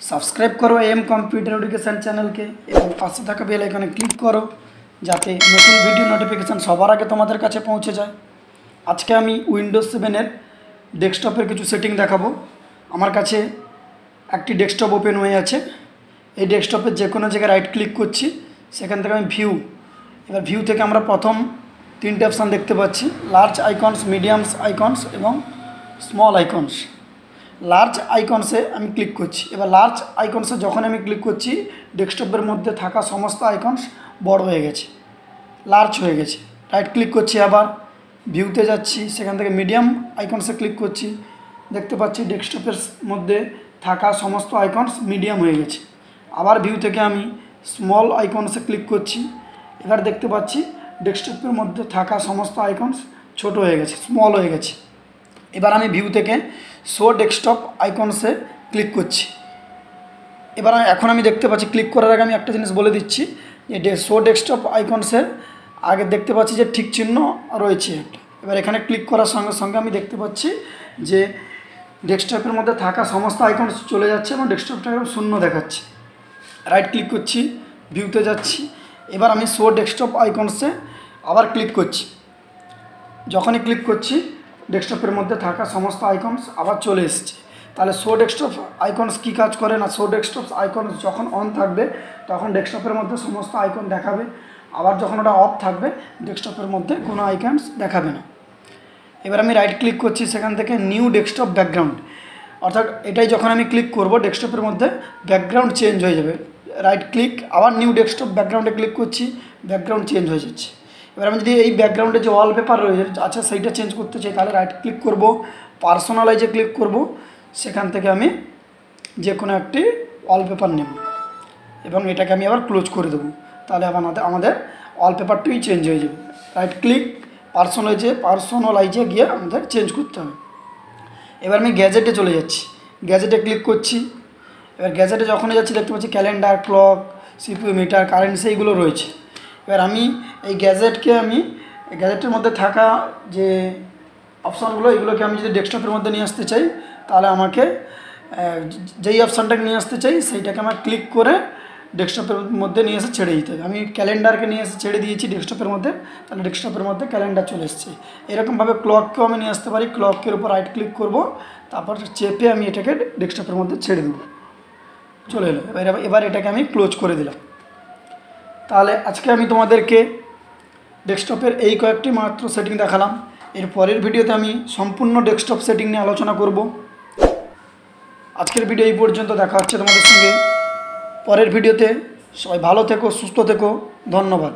Subscribe করো M computer education চ্যানেলকে এবং পাশে থাকা বেল আইকনে ক্লিক করো যাতে নতুন ভিডিও নোটিফিকেশান সবার আগে তোমাদের কাছে পৌঁছে যায়। আজকে আমি উইন্ডোজ সেভেনের ডেস্কটপের কিছু সেটিং দেখাবো। আমার কাছে একটি ডেস্কটপ ওপেন হয়ে আছে। এই ডেস্কটপের যে কোনো জায়গায় রাইট ক্লিক করছি, সেখান থেকে আমি ভিউ এবার ভিউ থেকে আমরা প্রথম তিনটে অপশান দেখতে পাচ্ছি। লার্জ আইকনস মিডিয়ামস আইকনস এবং স্মল আইকনস লার্জ আইকনসে আমি ক্লিক করছি। এবার লার্জ আইকনসে যখন আমি ক্লিক করছি ডেস্কটপের মধ্যে থাকা সমস্ত আইকনস বড় হয়ে গেছে লার্জ হয়ে গেছে। রাইট ক্লিক করছি আবার ভিউতে যাচ্ছি, সেখান থেকে মিডিয়াম আইকনসে ক্লিক করছি। দেখতে পাচ্ছি ডেস্কটপের মধ্যে থাকা সমস্ত আইকনস মিডিয়াম হয়ে গেছে। আবার ভিউ থেকে আমি স্মল আইকনসে ক্লিক করছি। এবার দেখতে পাচ্ছি ডেস্কটপের মধ্যে থাকা সমস্ত আইকনস ছোট হয়ে গেছে স্মল হয়ে গেছে। এবার আমি ভিউ থেকে শো ডেস্কটপ আইকনসে ক্লিক করছি। এবার এখন আমি দেখতে পাচ্ছি ক্লিক করার আগে আমি একটা জিনিস বলে দিচ্ছি, যে শো ডেস্কটপ আইকনসের আগে দেখতে পাচ্ছি যে ঠিক চিহ্ন রয়েছে। এবার এখানে ক্লিক করার সঙ্গে সঙ্গে আমি দেখতে পাচ্ছি যে ডেস্কটপের মধ্যে থাকা সমস্ত আইকন চলে যাচ্ছে এবং ডেস্কটপটা একদম শূন্য দেখাচ্ছে। রাইট ক্লিক করছি ভিউতে যাচ্ছি। এবার আমি শো ডেস্কটপ আইকনসে আবার ক্লিক করছি। যখনই ক্লিক করছি ডেস্কটপের মধ্যে থাকা সমস্ত আইকনস আবার চলে এসছে। তাহলে শো ডেস্কটপ আইকনস কী কাজ করে না? শো ডেস্কটপ আইকনস যখন অন থাকবে, তখন ডেস্কটপের মধ্যে সমস্ত আইকন দেখাবে। আবার যখন ওটা অফ থাকবে ডেস্কটপের মধ্যে কোনো আইকনস দেখাবে না। এবার আমি রাইট ক্লিক করছি সেখান থেকে নিউ ডেস্কটপ ব্যাকগ্রাউন্ড অর্থাৎ এটাই যখন আমি ক্লিক করব ডেস্কটপের মধ্যে ব্যাকগ্রাউন্ড চেঞ্জ হয়ে যাবে। রাইট ক্লিক আবার নিউ ডেস্কটপ ব্যাকগ্রাউন্ডে ক্লিক করছি ব্যাকগ্রাউন্ড চেঞ্জ হয়ে যাচ্ছে। এবার আমি যদি এই ব্যাকগ্রাউন্ডে যে ওয়ালপেপার রয়েছে আচ্ছা সেইটা চেঞ্জ করতে চাই, তাহলে রাইট ক্লিক করব পার্সোনালাইজে ক্লিক করব, সেখান থেকে আমি যে কোনো একটি ওয়ালপেপার নেব। এবং এটাকে আমি আবার ক্লোজ করে দেবো, তাহলে আমাদের আমাদের ওয়ালপেপারটাই চেঞ্জ হয়ে যাবে। রাইট ক্লিক পার্সোনালাইজে পার্সোনালাইজে গিয়ে আমাদের চেঞ্জ করতে হবে। এবার আমি গ্যাজেটে চলে যাচ্ছি। গ্যাজেটে ক্লিক করছি। এবার গ্যাজেটে যখনই যাচ্ছি, দেখতে পাচ্ছি calendar clock CPU meter currency এইগুলো রয়েছে। এবার আমি এই গ্যাজেটকে আমি, গ্যাজেটের মধ্যে থাকা যে অপশানগুলো, এগুলোকে আমি যদি ডেস্কটপের মধ্যে নিয়ে আসতে চাই, তাহলে আমাকে যেই অপশানটাকে নিয়ে আসতে চাই, সেইটাকে আমার ক্লিক করে ডেস্কটপের মধ্যে নিয়ে এসে ছেড়ে দিতে হবে। আমি ক্যালেন্ডারকে নিয়ে এসে ছেড়ে দিয়েছি ডেস্কটপের মধ্যে, তাহলে ডেস্কটপের মধ্যে ক্যালেন্ডার চলে এসছে। এরকমভাবে ক্লককেও আমি নিয়ে আসতে পারি, ক্লকের উপর রাইট ক্লিক করব, তারপর চেপে আমি এটাকে ডেস্কটপের মধ্যে ছেড়ে দেবো। চলে এলো। এবার এবার এটাকে আমি ক্লোজ করে দিলাম। তাহলে আজকে আমি তোমাদেরকে ডেস্কটপের এই কয়েকটি মাত্র সেটিং দেখালাম। এর পরের ভিডিওতে আমি সম্পূর্ণ ডেস্কটপ সেটিং নিয়ে আলোচনা করব। আজকের ভিডিও এই পর্যন্ত, দেখা হচ্ছে তোমাদের সঙ্গে। পরের ভিডিওতে সবাই ভালো থেকো, সুস্থ থেকো, ধন্যবাদ।